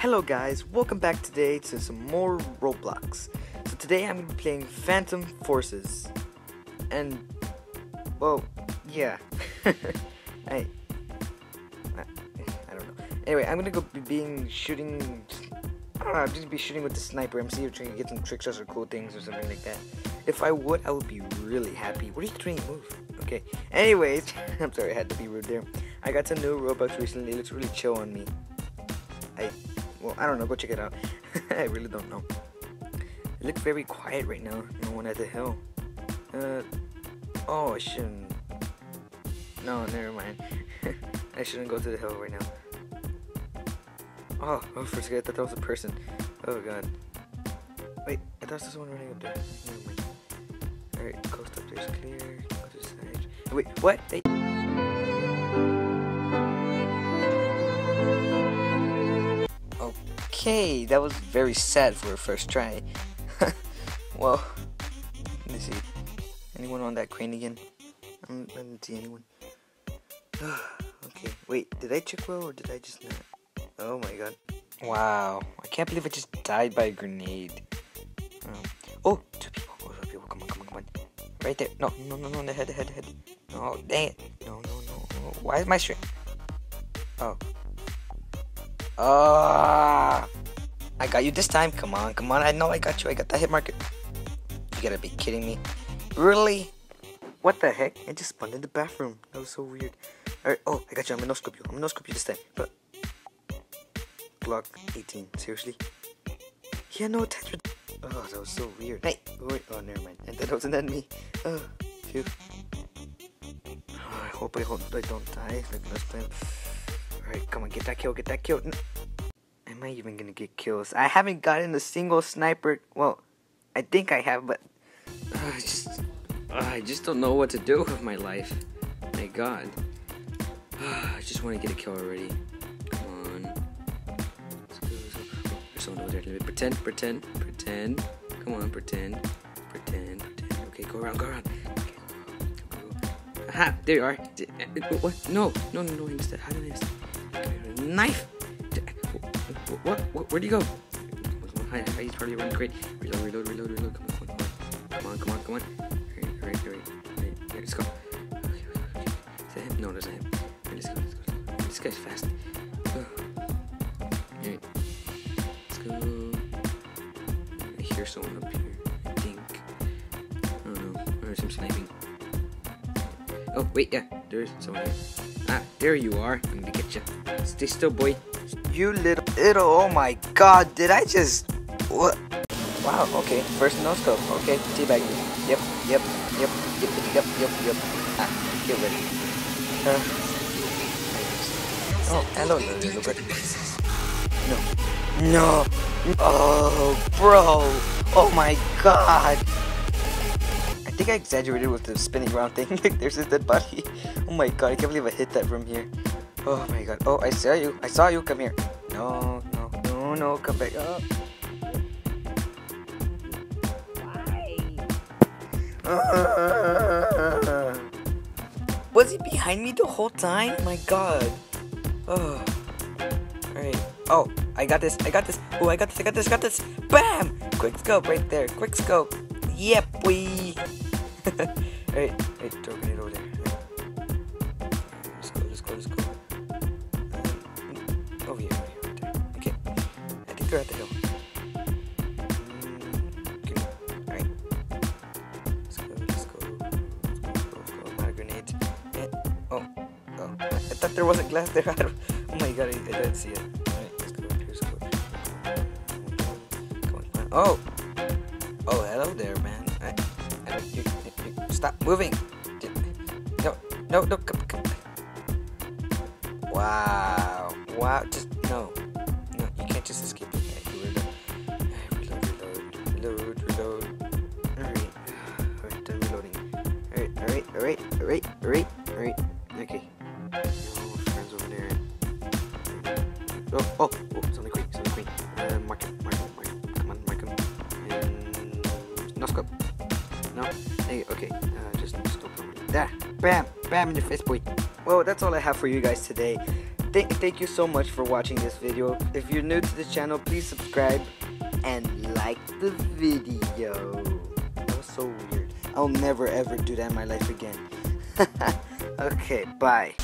Hello guys, welcome back today to some more Roblox. So today I'm going to be playing Phantom Forces. And, well, yeah. I, I, I don't know. Anyway, I'm going to go be being shooting, I don't know, I'm just going to be shooting with the sniper. I'm seeing if trying to get some trick shots or cool things or something like that. If I would, I would be really happy. What are you doing? Move. Okay. Anyways, I'm sorry I had to be rude there. I got some new Robux recently. It looks really chill on me. I don't know. Go check it out. I really don't know. It looks very quiet right now. No one at the hill. Uh, oh, I shouldn't. No, never mind. I shouldn't go to the hill right now. Oh, oh, for a second I thought that was a person. Oh god. Wait, I thought there was someone running up there. Never mind. Alright, coast up there's clear. Go to the side. Wait, what? Hey. Okay, that was very sad for a first try. well, let me see. Anyone on that crane again? I don't, I don't see anyone. okay, wait, did I check well or did I just not? Oh my god. Wow, I can't believe I just died by a grenade. Um, oh, two people. Oh, two people. Come on, come on, come on. Right there. No, no, no, no, the head, the head, the head. No, dang it. No, no, no, no. Why is my string? Oh. Ah! I got you this time. Come on, come on. I know I got you. I got that hit marker. You gotta be kidding me. Really? What the heck? I just spawned in the bathroom. That was so weird. Alright, oh, I got you. I'm gonna no scope you. I'm gonna no scope you this time. But Glock 18. Seriously? Yeah, no attachment. Oh, that was so weird. Hey, oh, wait. Oh, never mind. And that wasn't me. Oh, phew. Oh, I hope I hope I don't die like last time. Alright, come on, get that kill, get that kill. No. Am I even gonna get kills? I haven't gotten a single sniper. Well, I think I have, but uh, I just, uh, I just don't know what to do with my life. My God, uh, I just want to get a kill already. Come on. There's someone over there. Pretend, pretend, pretend. Come on, pretend, pretend, pretend. Okay, go around, go around. Aha, there you are. What? No, no, no, no, I missed that. How I? Knife! What? what? Where'd you go? Hi, hi, he's hardly running great. Reload, reload, reload, reload. Come on, come on, come on, come on. Alright, alright, alright. Alright, let's go. Okay, okay, okay. Is that him? No, that's not him. Alright, let's go, let's go, go. This guy's fast. Alright. Let's go. I hear someone up here. I think. I don't know. There's some sniping. Oh, wait, yeah. There's someone here. Ah, there you are. I'm gonna get you. Stay still, boy. You little, little, oh my god, did I just, what? Wow, okay, first no scope, okay, teabag. Yep, yep, yep, yep, yep, yep, yep. Ah, get ready. Uh, oh, hello, little bird. No. No. Oh, bro. Oh my god. I think I exaggerated with the spinning around thing. like, there's this dead body. Oh my god, I can't believe I hit that from here. Oh my god. Oh, I saw you. I saw you. Come here. No, no, no, no. Come back up. Was he behind me the whole time? My god. Oh. Alright. Oh, I got this. I got this. Oh, I got this. I got this. I got this. Bam! Quick scope right there. Quick scope. Yep, we. Alright. Wait, throw grenade over there. Grenade. Eh. Oh. Oh. I thought there wasn't glass there. oh my god, I, I didn't see it. Alright, let's go. Let's go. Come on, come on. Oh! Oh, hello there, man. I, I, you, you, you, stop moving! No, no, no, come, come. Wow. Wow. Just no. No, you can't just escape. right, right, right, right. Okay. friends over there. Oh, oh, oh, something quick, something quick. Uh, mark him, mark him, mark him. Come on, mark him. And... No scope. No? Hey, okay. Uh, just no scope. There. Bam! Bam in your face, boy. Well, that's all I have for you guys today. Th thank you so much for watching this video. If you're new to the channel, please subscribe and like the video. I'll never ever do that in my life again. okay, bye.